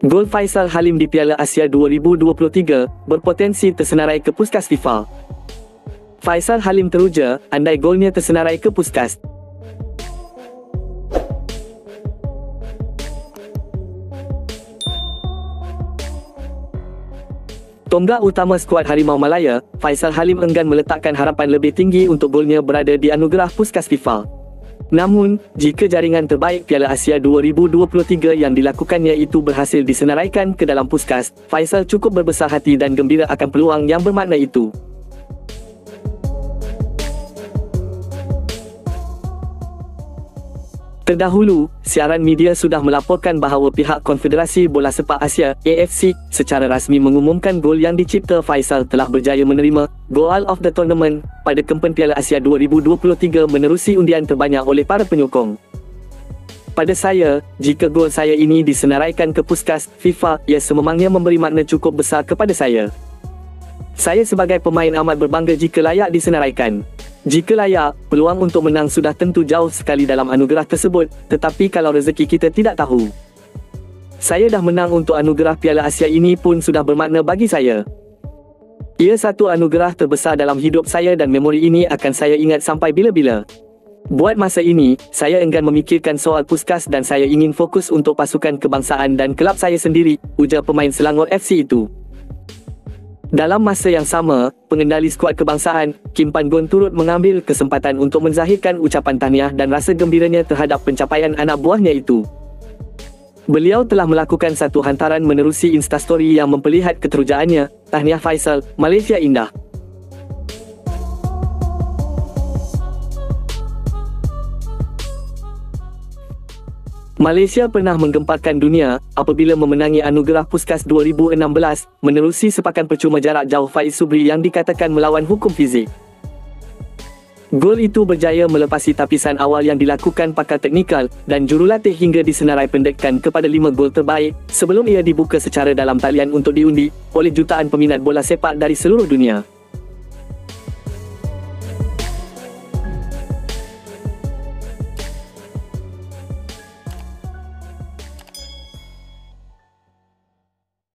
Gol Faisal Halim di Piala Asia 2023 berpotensi tersenarai ke puskas FIFA. Faisal Halim teruja andai golnya tersenarai ke puskas. Tonggak utama skuad Harimau Malaya, Faisal Halim enggan meletakkan harapan lebih tinggi untuk golnya berada di anugerah Puskas FIFA. Namun, jika jaringan terbaik Piala Asia 2023 yang dilakukannya itu berhasil disenaraikan ke dalam Puskas, Faisal cukup berbesar hati dan gembira akan peluang yang bermakna itu. Terdahulu, siaran media sudah melaporkan bahawa pihak Konfederasi Bola Sepak Asia AFC secara rasmi mengumumkan gol yang dicipta Faisal telah berjaya menerima Goal of the Tournament pada kempen Piala Asia 2023 menerusi undian terbanyak oleh para penyokong. Pada saya, jika gol saya ini disenaraikan ke puskas FIFA, ia sememangnya memberi makna cukup besar kepada saya. Saya sebagai pemain amat berbangga jika layak disenaraikan. Jika layak, peluang untuk menang sudah tentu jauh sekali dalam anugerah tersebut, tetapi kalau rezeki kita tidak tahu. Saya dah menang untuk anugerah Piala Asia ini pun sudah bermakna bagi saya. Ia satu anugerah terbesar dalam hidup saya dan memori ini akan saya ingat sampai bila-bila. Buat masa ini, saya enggan memikirkan soal puskas dan saya ingin fokus untuk pasukan kebangsaan dan kelab saya sendiri, ujar pemain Selangor FC itu. Dalam masa yang sama, pengendali skuad kebangsaan, Kim Pan Gon turut mengambil kesempatan untuk menzahirkan ucapan tahniah dan rasa gembiranya terhadap pencapaian anak buahnya itu. Beliau telah melakukan satu hantaran menerusi instastory yang memperlihat keterujaannya, Tahniah Faisal, Malaysia Indah. Malaysia pernah menggemparkan dunia apabila memenangi anugerah Puskas 2016 menerusi sepakan percuma jarak jauh Faiz Subri yang dikatakan melawan hukum fizik. Gol itu berjaya melepasi tapisan awal yang dilakukan pakar teknikal dan jurulatih hingga disenarai pendekkan kepada lima gol terbaik sebelum ia dibuka secara dalam talian untuk diundi oleh jutaan peminat bola sepak dari seluruh dunia.